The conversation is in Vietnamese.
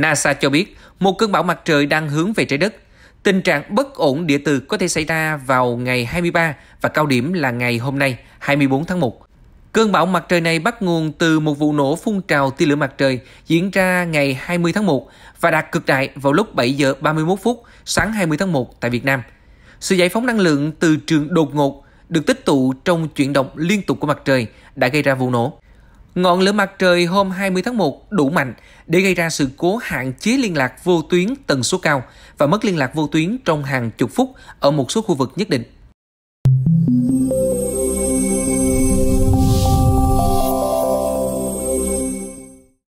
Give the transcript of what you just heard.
NASA cho biết một cơn bão mặt trời đang hướng về trái đất. Tình trạng bất ổn địa từ có thể xảy ra vào ngày 23 và cao điểm là ngày hôm nay, 24 tháng 1. Cơn bão mặt trời này bắt nguồn từ một vụ nổ phun trào tia lửa mặt trời diễn ra ngày 20 tháng 1 và đạt cực đại vào lúc 7 giờ 31 phút sáng 20 tháng 1 tại Việt Nam. Sự giải phóng năng lượng từ trường đột ngột được tích tụ trong chuyển động liên tục của mặt trời đã gây ra vụ nổ. Ngọn lửa mặt trời hôm 20 tháng 1 đủ mạnh để gây ra sự cố hạn chế liên lạc vô tuyến tần số cao và mất liên lạc vô tuyến trong hàng chục phút ở một số khu vực nhất định.